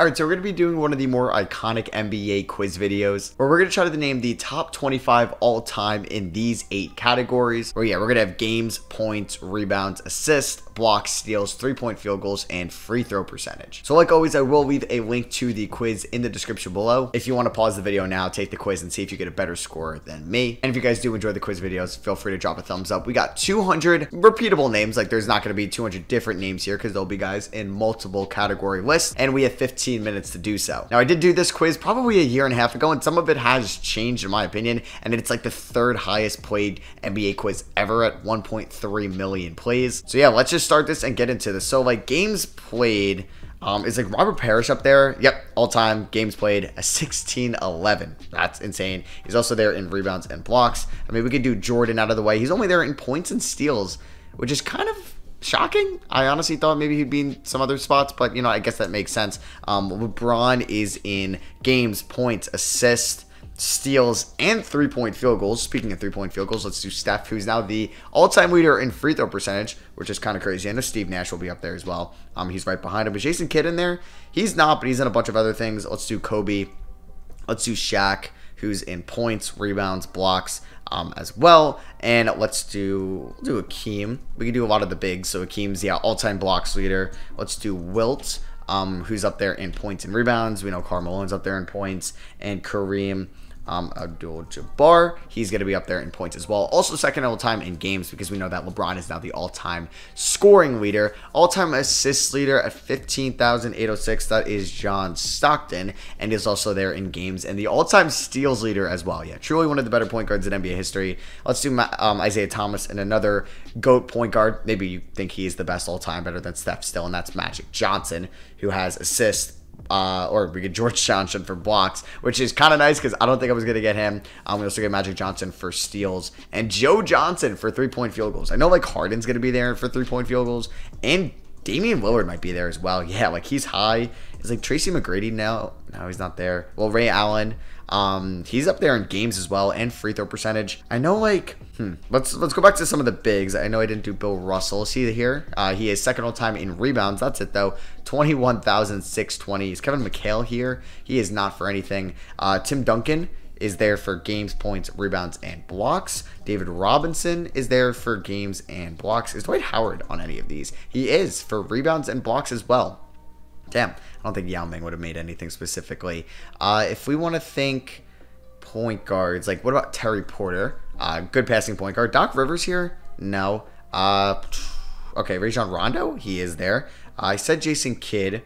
Alright, so we're going to be doing one of the more iconic NBA quiz videos where we're going to try to name the top 25 all-time in these eight categories. Where yeah, we're going to have games, points, rebounds, assists, blocks, steals, three-point field goals, and free throw percentage. So like always, I will leave a link to the quiz in the description below. If you want to pause the video now, take the quiz and see if you get a better score than me. And if you guys do enjoy the quiz videos, feel free to drop a thumbs up. We got 200 repeatable names. Like there's not going to be 200 different names here because there'll be guys in multiple category lists. And we have 15 15 minutes to do so. Now, I did do this quiz probably a year and a half ago, and some of it has changed in my opinion, and it's like the third highest played NBA quiz ever at 1.3 million plays. So yeah, let's just start this and get into this. So like games played, um, is like Robert Parish up there. Yep, all time games played a 1611. That's insane. He's also there in rebounds and blocks. I mean, we could do Jordan out of the way. He's only there in points and steals, which is kind of shocking. I honestly thought maybe he'd be in some other spots, but you know, I guess that makes sense. Um, LeBron is in games, points, assists, steals, and three point field goals. Speaking of three point field goals, let's do Steph, who's now the all time leader in free throw percentage, which is kind of crazy. I know Steve Nash will be up there as well. Um, he's right behind him. Is Jason Kidd in there? He's not, but he's in a bunch of other things. Let's do Kobe. Let's do Shaq, who's in points, rebounds, blocks um, as well. And let's do we'll do Hakeem. We can do a lot of the bigs. So Hakeem's the all-time blocks leader. Let's do Wilt, um, who's up there in points and rebounds. We know Carmelo's up there in points, and Kareem um, Abdul Jabbar. He's going to be up there in points as well. Also, second all time in games because we know that LeBron is now the all time scoring leader. All time assists leader at 15,806. That is John Stockton and is also there in games. And the all time steals leader as well. Yeah, truly one of the better point guards in NBA history. Let's do um, Isiah Thomas and another GOAT point guard. Maybe you think he's the best all time, better than Steph still, and that's Magic Johnson, who has assists uh, or we get George Johnson for blocks, which is kind of nice because I don't think I was going to get him. Um, we also get Magic Johnson for steals and Joe Johnson for three point field goals. I know like Harden's going to be there for three point field goals and Damian Lillard might be there as well. Yeah, like he's high. It's like Tracy McGrady now? No, he's not there. Well, Ray Allen. Um, he's up there in games as well and free throw percentage. I know like hmm, let's let's go back to some of the bigs. I know I didn't do Bill Russell. See here? Uh, he is second all time in rebounds. That's it though. 21,620. Is Kevin McHale here? He is not for anything. Uh, Tim Duncan is there for games, points, rebounds, and blocks. David Robinson is there for games and blocks. Is Dwight Howard on any of these? He is for rebounds and blocks as well. Damn, I don't think Yao Ming would have made anything specifically. Uh, if we want to think point guards, like what about Terry Porter? Uh, good passing point guard. Doc Rivers here? No. Uh, okay, Rajon Rondo? He is there. Uh, I said Jason Kidd.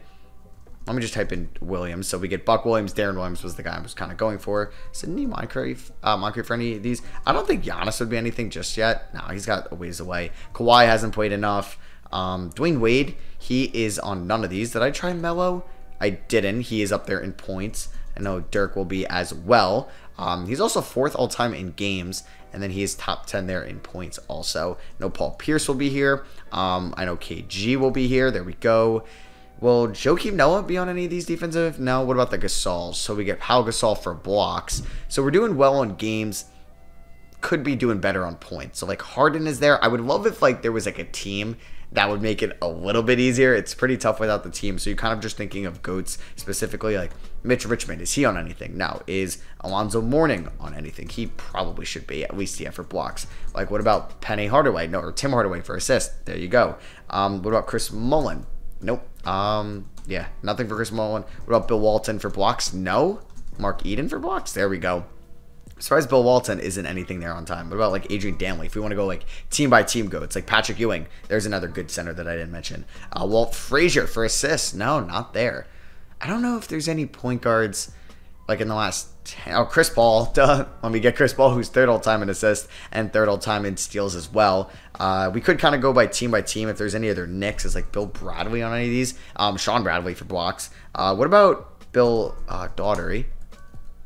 Let me just type in Williams. So we get Buck Williams. Deron Williams was the guy I was kind of going for. Sidney Moncrief, uh, Moncrief for any of these. I don't think Giannis would be anything just yet. No, he's got a ways away. Kawhi hasn't played enough. Um, Dwyane Wade, he is on none of these. Did I try Melo? I didn't. He is up there in points. I know Dirk will be as well. Um, he's also fourth all time in games, and then he is top 10 there in points also. No Paul Pierce will be here. Um, I know KG will be here. There we go. Will Joakim Noah be on any of these defensive? No. What about the Gasols? So we get Pau Gasol for blocks. So we're doing well on games. Could be doing better on points. So like Harden is there. I would love if like there was like a team that would make it a little bit easier. It's pretty tough without the team. So you're kind of just thinking of goats specifically, like Mitch Richmond. Is he on anything? No. Is Alonzo Mourning on anything? He probably should be, at least yeah, for blocks. Like what about Penny Hardaway? No, or Tim Hardaway for assist. There you go. Um, what about Chris Mullin? Nope. Um, yeah, nothing for Chris Mullin. What about Bill Walton for blocks? No. Mark Eaton for blocks? There we go surprised Bill Walton isn't anything there on time. What about like Adrian Dantley? If we want to go like team by team go, it's like Patrick Ewing. There's another good center that I didn't mention. Uh, Walt Frazier for assists. No, not there. I don't know if there's any point guards like in the last. 10, oh, Chris Paul. Duh. Let me get Chris Paul, who's third all time in assists and third all time in steals as well. Uh, we could kind of go by team by team if there's any other Knicks. Is like Bill Bradley on any of these. Um, Shawn Bradley for blocks. Uh, what about Bill uh, Daugherty?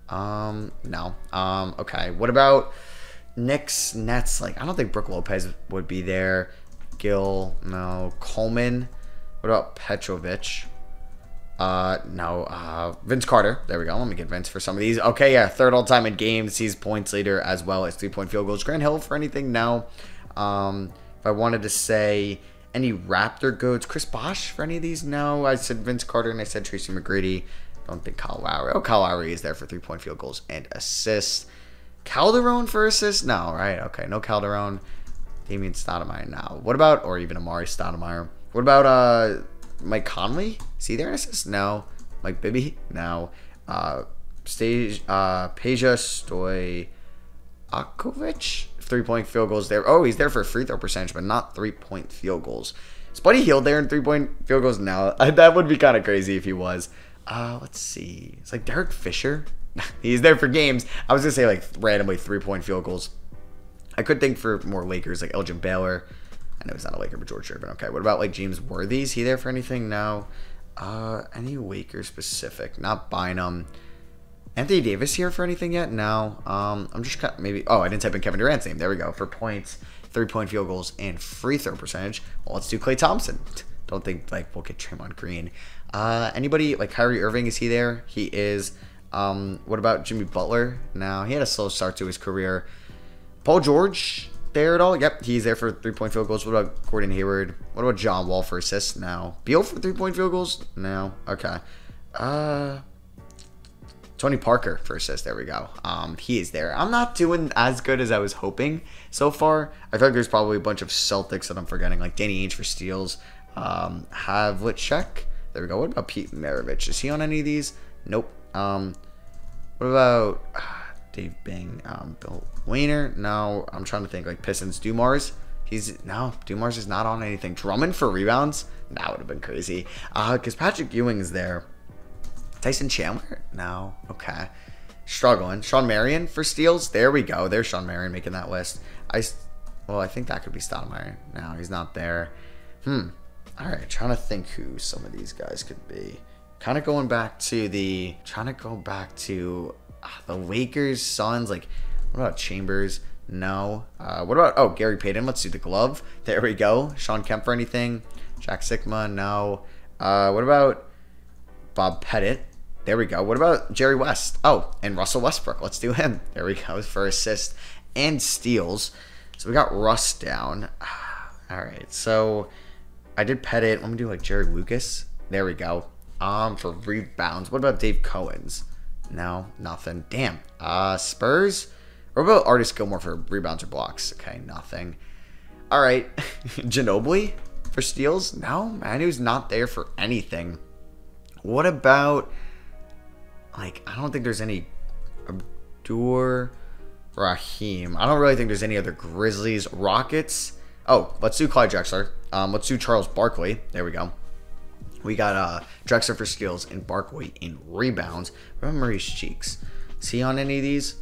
Um, no. Um, okay. What about Knicks, Nets? Like, I don't think Brook Lopez would be there. Gill, no. Coleman. What about Petrovic? Uh, no. Uh, Vince Carter. There we go. Let me get Vince for some of these. Okay, yeah. Third all time in games. He's points leader as well as three point field goals. Grant Hill for anything? No. Um, if I wanted to say Any Raptor goats? Chris Bosh for any of these? No. I said Vince Carter and I said Tracy McGrady. Don't think Kyle Lowry. Oh, Kyle Lowry is there for three point field goals and assists. Calderon for assists? No, right? Okay, no Calderon. Damon Stoudamire now. What about, or even Amar'e Stoudemire? What about uh Mike Conley? Is he there in assists? No. Mike Bibby? No. Uh, stage uh Peja Stojakovic? Three point field goals there. Oh, he's there for free throw percentage, but not three point field goals. Is Buddy Hield there in three point field goals now? that would be kind of crazy if he was. Uh, let's see. It's like Derek Fisher. he's there for games. I was gonna say like randomly three point field goals. I could think for more Lakers like Elgin Baylor. I know he's not a Laker, but George Gervin. Okay, what about like James Worthy? Is he there for anything? No. Uh, any Lakers specific? Not Bynum. Anthony Davis here for anything yet? No. Um, I'm just of maybe. Oh, I didn't type in Kevin Durant's name. There we go for points, three point field goals, and free throw percentage. Well, let's do Klay Thompson. Don't think like we'll get Draymond Green. Uh, anybody like Kyrie Irving? Is he there? He is. Um, what about Jimmy Butler? Now he had a slow start to his career. Paul George there at all? Yep, he's there for three point field goals. What about Gordon Hayward? What about John Wall for assists? No. Beal for three point field goals? No. Okay. Uh, Tony Parker for assists. There we go. Um, he is there. I'm not doing as good as I was hoping so far. I feel like there's probably a bunch of Celtics that I'm forgetting, like Danny Ainge for steals. Um, Havlicek. There we go. What about Pete Maravich? Is he on any of these? Nope. Um, what about Dave Bing? Um, Bill Wayner? No. I'm trying to think. Like Pistons. Dumars? He's no. Dumars is not on anything. Drummond for rebounds? That would have been crazy. Uh, because Patrick Ewing is there. Tyson Chandler? No. Okay. Struggling. Shawn Marion for steals? There we go. There's Shawn Marion making that list. I, well, I think that could be Stoudemire. No, he's not there. Hmm. All right. Trying to think who some of these guys could be kind of going back to the trying to go back to the Lakers, Suns. Like, what about Chambers? No. Uh, what about oh Gary Payton? Let's do the glove. There we go. Shawn Kemp for anything? Jack Sikma? No. Uh, what about Bob Pettit? There we go. What about Jerry West? Oh, and Russell Westbrook. Let's do him. There we go for assist and steals. So we got Russ down. All right. So I did Pettit. Let me do like Jerry Lucas. There we go. Um, for rebounds. What about Dave Cowens? No, nothing. Damn. Uh, Spurs? Or about Artis Gilmore for rebounds or blocks? Okay, nothing. All right. Ginobili for steals? No, man, he was not there for anything. What about, like, I don't think there's any Abdur Rahim. I don't really think there's any other Grizzlies. Rockets? Oh, let's do Clyde Drexler. Um, let's do Charles Barkley. There we go. We got uh, Drexler for skills and Barkley in rebounds. Remember Maurice Cheeks. Is he on any of these?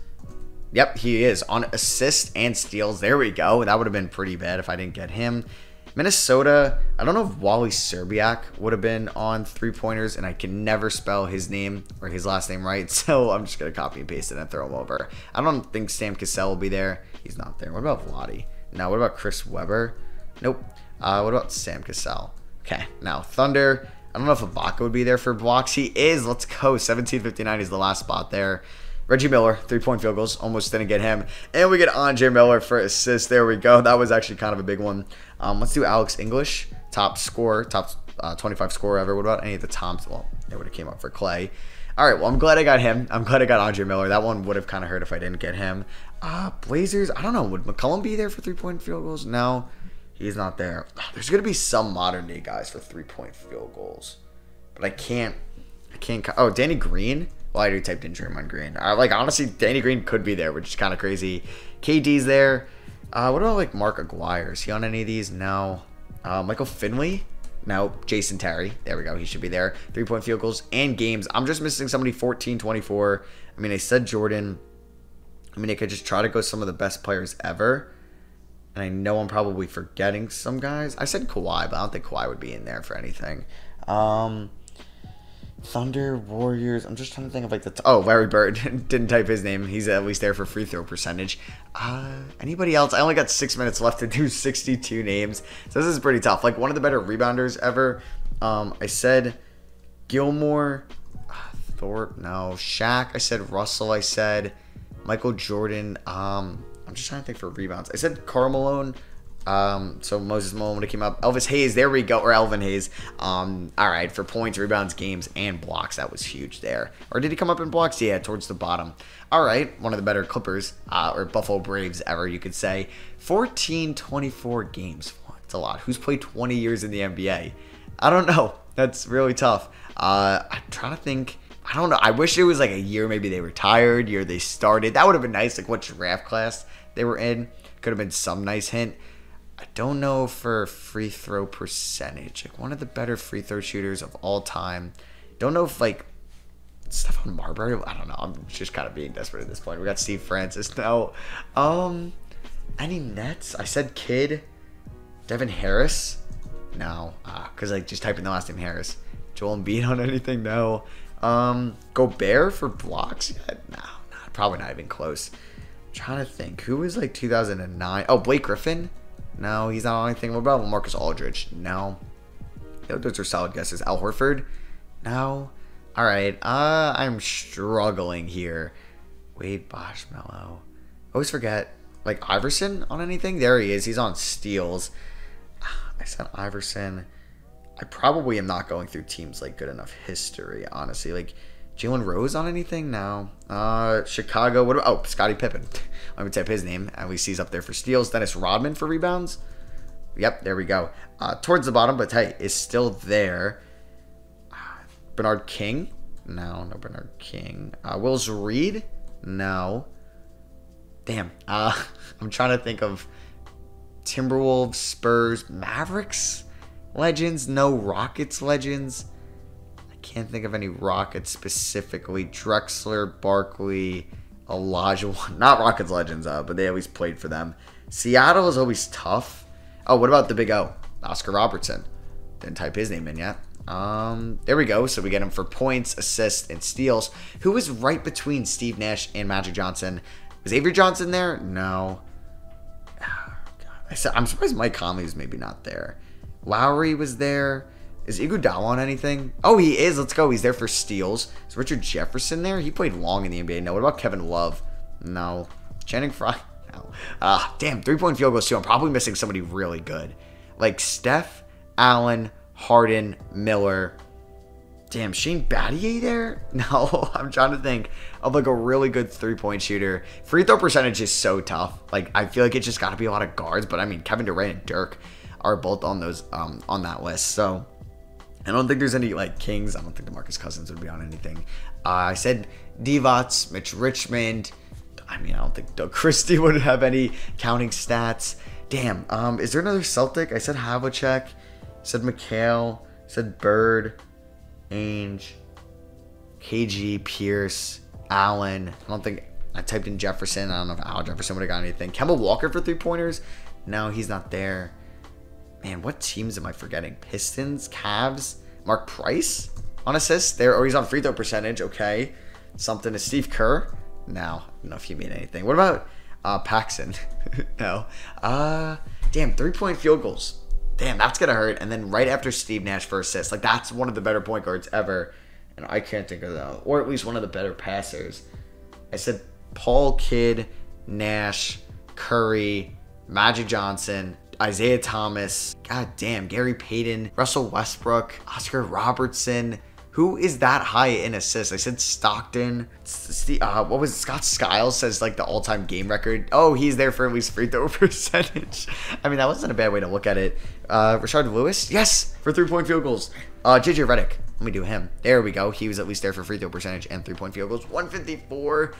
Yep, he is on assists and steals. There we go. That would have been pretty bad if I didn't get him. Minnesota, I don't know if Wally Szczerbiak would have been on three pointers, and I can never spell his name or his last name right, so I'm just going to copy and paste it and throw him over. I don't think Sam Cassell will be there. He's not there. What about Vlade? Now, what about Chris Webber? Nope. Uh, what about Sam Cassell? Okay, now Thunder. I don't know if Ibaka would be there for blocks. He is. Let's go. 1759 is the last spot there. Reggie Miller, three point field goals. Almost didn't get him. And we get Andre Miller for assist. There we go. That was actually kind of a big one. Um, let's do Alex English, top score, top uh, 25 score ever. What about any of the Toms? Well, they would have came up for Klay. All right, well, I'm glad I got him. I'm glad I got Andre Miller. That one would have kind of hurt if I didn't get him. Uh, Blazers, I don't know. Would McCollum be there for three point field goals? No. He's not there. There's gonna be some modern day guys for three point field goals, but I can't. I can't. Oh, Danny Green. Well, I already typed in Draymond Green. I like honestly, Danny Green could be there, which is kind of crazy. KD's there. Uh, what about like Mark Aguirre? Is he on any of these? No. Uh, Michael Finley. No. Jason Terry. There we go. He should be there. Three point field goals and games. I'm just missing somebody 14 24. I mean, I said Jordan. I mean, I could just try to go some of the best players ever. And I know I'm probably forgetting some guys. I said Kawhi, but I don't think Kawhi would be in there for anything. Um, Thunder, Warriors. I'm just trying to think of like the. T- oh, Larry Bird. Didn't type his name. He's at least there for free throw percentage. Uh, anybody else? I only got six minutes left to do 62 names. So this is pretty tough. Like one of the better rebounders ever. Um, I said Gilmore. Uh, Thorpe. No. Shaq. I said Russell. I said Michael Jordan. Um, I'm just trying to think for rebounds. I said Karl Malone. Um, so Moses Malone came up. Elvis Hayes, there we go, or Elvin Hayes. Um, all right, for points, rebounds, games, and blocks, that was huge there. Or did he come up in blocks? Yeah, towards the bottom. All right, one of the better Clippers uh, or Buffalo Braves ever, you could say. 14, 24 games. It's a lot. Who's played 20 years in the NBA? I don't know. That's really tough. Uh, I'm trying to think. I don't know. I wish it was like a year maybe they retired, year they started. That would have been nice. Like what draft class they were in could have been some nice hint. I don't know for free throw percentage. Like one of the better free throw shooters of all time. Don't know if like Stephon Marbury. I don't know. I'm just kind of being desperate at this point. We got Steve Francis now. Um, any Nets? I said Kidd. Devin Harris. No, because uh, like just typing the last name Harris. Joel Embiid on anything? No. Um, Gobert for blocks? Yeah, no, no, probably not even close. Trying to think. Who was like 2009? Oh, Blake Griffin? No, he's not on anything. What about Marcus Aldridge? No. Those are solid guesses. Al Horford? No. All right. Uh, I'm struggling here. Wade Boshmello. Always forget. Like Iverson on anything? There he is. He's on steals. I said Iverson. I probably am not going through teams like good enough history, honestly. Like Jalen Rose on anything? No. Uh, Chicago. What about? Oh, Scottie Pippen. Let me type his name. At least he's up there for steals. Dennis Rodman for rebounds. Yep, there we go. Uh, towards the bottom, but hey, is still there. Uh, Bernard King? No, no Bernard King. Uh, Willis Reed? No. Damn. Uh, I'm trying to think of Timberwolves, Spurs, Mavericks legends. No Rockets legends. Can't think of any Rockets specifically. Drexler, Barkley, Elijah. Not Rockets legends, uh, but they always played for them. Seattle is always tough. Oh, what about the Big O? Oscar Robertson. Didn't type his name in yet. Um, there we go. So we get him for points, assists, and steals. Who was right between Steve Nash and Magic Johnson? Was Avery Johnson there? No. I said I'm surprised Mike Conley is maybe not there. Lowry was there. Is Iguodala on anything? Oh, he is. Let's go. He's there for steals. Is Richard Jefferson there? He played long in the NBA. No. What about Kevin Love? No. Channing Frye? No. Ah, damn. Three-point field goals too. I'm probably missing somebody really good. Like Steph, Allen, Harden, Miller. Damn, Shane Battier there? No, I'm trying to think of like a really good three-point shooter. Free throw percentage is so tough. Like I feel like it just got to be a lot of guards. But I mean, Kevin Durant and Dirk are both on those um, on that list. So I don't think there's any like Kings. I don't think DeMarcus Cousins would be on anything. Uh, I said Divac, Mitch Richmond. I mean, I don't think Doug Christie would have any counting stats. Damn. Um, is there another Celtic? I said Havlicek. Said McHale. Said Bird. Ainge. KG. Pierce. Allen. I don't think I typed in Jefferson. I don't know if Al Jefferson would have got anything. Kemba Walker for three pointers. No, he's not there. Man, what teams am I forgetting? Pistons, Cavs, Mark Price on assists. There, or he's on free throw percentage. Okay, something to Steve Kerr. No, I don't know if you mean anything. What about uh, Paxson? no. Uh, damn, three point field goals. Damn, that's gonna hurt. And then right after Steve Nash for assists, like that's one of the better point guards ever. And I can't think of that, or at least one of the better passers. I said Paul Kidd, Nash, Curry, Magic Johnson, Isiah Thomas, god damn, Gary Payton, Russell Westbrook, Oscar Robertson. Who is that high in assists? I said Stockton. Uh, what was it? Scott Skiles says like the all-time game record. Oh, he's there for at least free throw percentage. I mean, that wasn't a bad way to look at it. Uh, Rashard Lewis, yes, for three-point field goals. Uh, JJ Redick, let me do him. There we go. He was at least there for free throw percentage and three-point field goals. 154.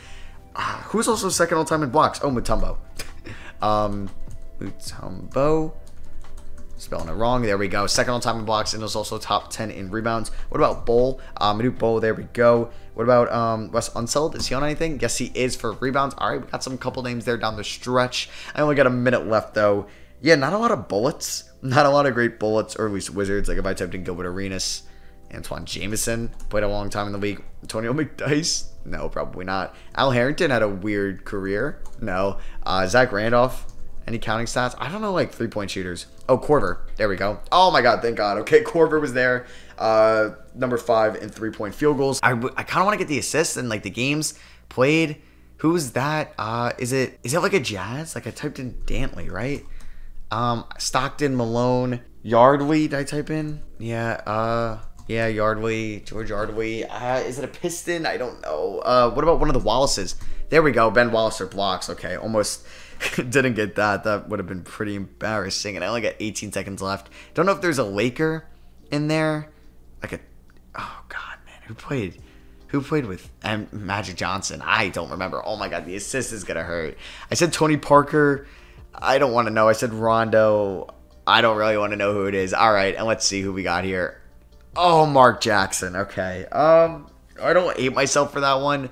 Uh, who's also second all-time in blocks? Oh, Mutombo. um, Mutombo. Spelling it wrong. There we go. Second on time in blocks and is also top 10 in rebounds. What about Bol? Um, Manute Bol, there we go. What about um, Wes Unseld? Is he on anything? Yes, he is for rebounds. All right, we got some couple names there down the stretch. I only got a minute left, though. Yeah, not a lot of bullets. Not a lot of great bullets, or at least wizards. Like if I typed in Gilbert Arenas, Antawn Jamison played a long time in the league. Antonio McDyess? No, probably not. Al Harrington had a weird career. No. Uh, Zach Randolph? Any counting stats? I don't know, like three point shooters. Oh, Korver. There we go. Oh my God, thank God. Okay, Korver was there. Uh, number five in three point field goals. I, I kind of want to get the assists and like the games played. Who's that? Uh, is it is it like a Jazz? Like I typed in Dantley, right? Um, Stockton, Malone, Yardley. Did I type in? Yeah. Uh. Yeah, Yardley, George Yardley. Uh, is it a Piston? I don't know. Uh, what about one of the Wallaces? There we go. Ben Wallace blocks. Okay, almost didn't get that. That would have been pretty embarrassing. And I only got 18 seconds left. Don't know if there's a Laker in there. Like a. Oh God, man, who played? Who played with um, Magic Johnson? I don't remember. Oh my God, the assist is gonna hurt. I said Tony Parker. I don't want to know. I said Rondo. I don't really want to know who it is. All right, and let's see who we got here. Oh, Mark Jackson. Okay. Um, I don't hate myself for that one.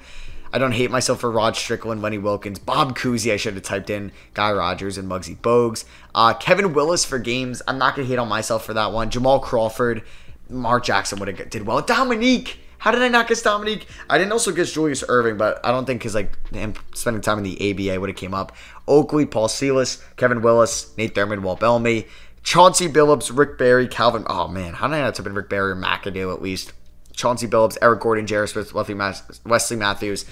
I don't hate myself for Rod Strickland, Lenny Wilkens, Bob Cousy. I should have typed in Guy Rodgers and Muggsy Bogues. Uh, Kevin Willis for games. I'm not gonna hate on myself for that one. Jamal Crawford, Mark Jackson would have did well. Dominique. How did I not get Dominique? I didn't also get Julius Erving, but I don't think because like him spending time in the ABA would have came up. Oakley, Paul Silas, Kevin Willis, Nate Thurmond, Walt Bellamy. Chauncey Billups, Rick Barry, Calvin. Oh man, how did I not type in Rick Barry or McAdoo at least? Chauncey Billups, Eric Gordon, J.R. Smith, Wesley Matthews,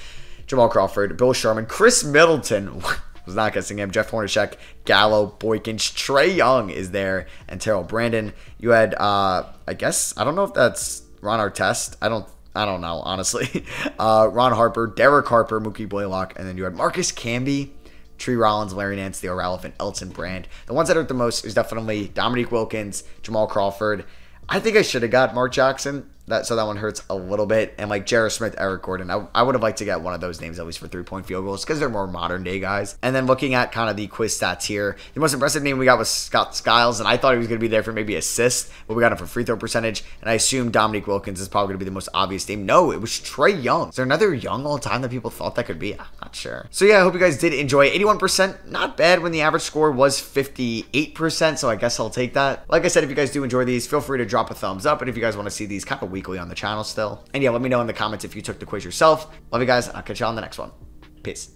Jamal Crawford, Bill Sharman, Khris Middleton. was not guessing him. Jeff Hornacek, Gallo, Boykins, Trae Young is there, and Terrell Brandon. You had, uh, I guess, I don't know if that's Ron Artest. I don't, I don't know honestly. Uh, Ron Harper, Derek Harper, Mookie Blaylock, and then you had Marcus Camby, Tree Rollins, Larry Nance, Theo Ratliff, and Elton Brand. The ones that hurt the most is definitely Dominique Wilkins, Jamal Crawford. I think I should have got Mark Jackson that so that one hurts a little bit. And like J.R. Smith, Eric Gordon, I, I would have liked to get one of those names at least for three point field goals because they're more modern day guys. And then looking at kind of the quiz stats here, the most impressive name we got was Scott Skiles, and I thought he was going to be there for maybe assist, but we got him for free throw percentage. And I assume Dominique Wilkins is probably going to be the most obvious name. No, it was Trae Young. Is there another Young all time that people thought that could be? I'm not sure. So yeah, I hope you guys did enjoy. 81%, not bad when the average score was 58%. So I guess I'll take that. Like I said, if you guys do enjoy these, feel free to drop a thumbs up. And if you guys want to see these kind of weekly on the channel still. And yeah, let me know in the comments if you took the quiz yourself. Love you guys. I'll catch you on the next one. Peace.